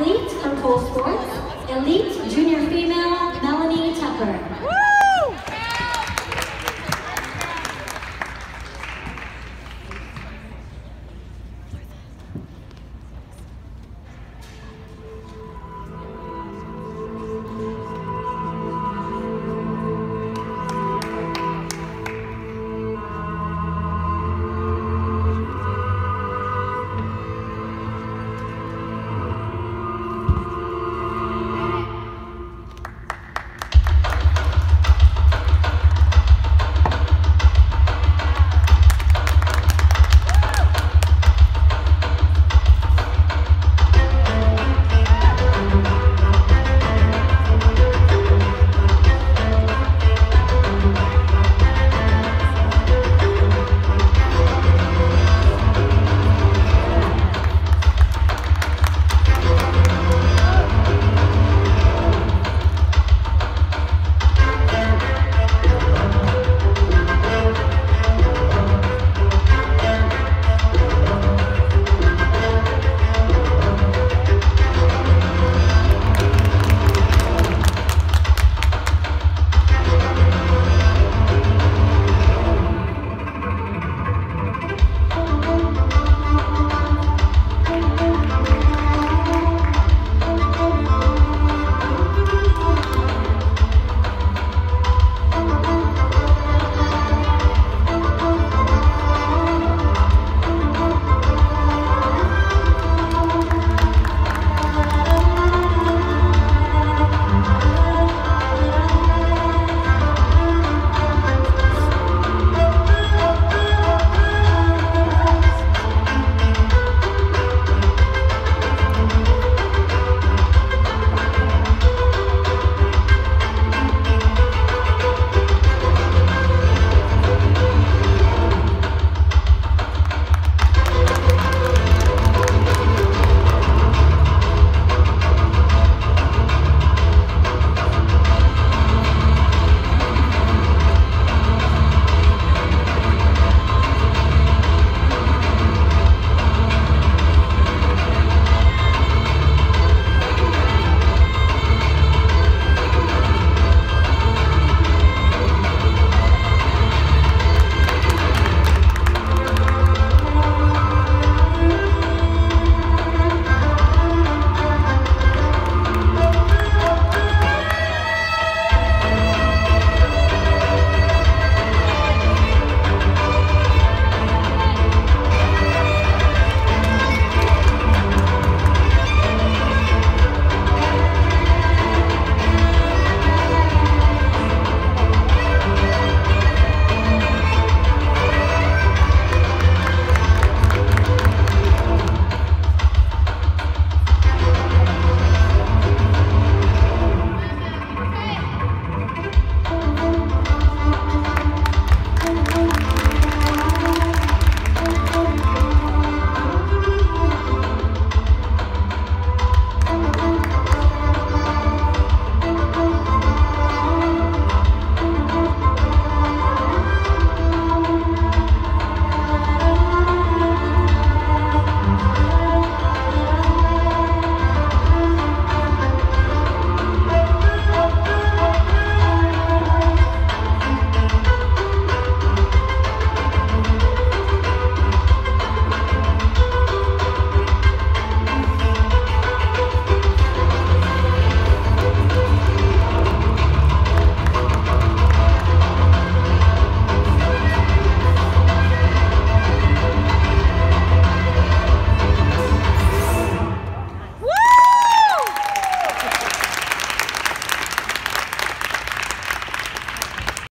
athlete for pole sports, elite junior female Melanie Tucker.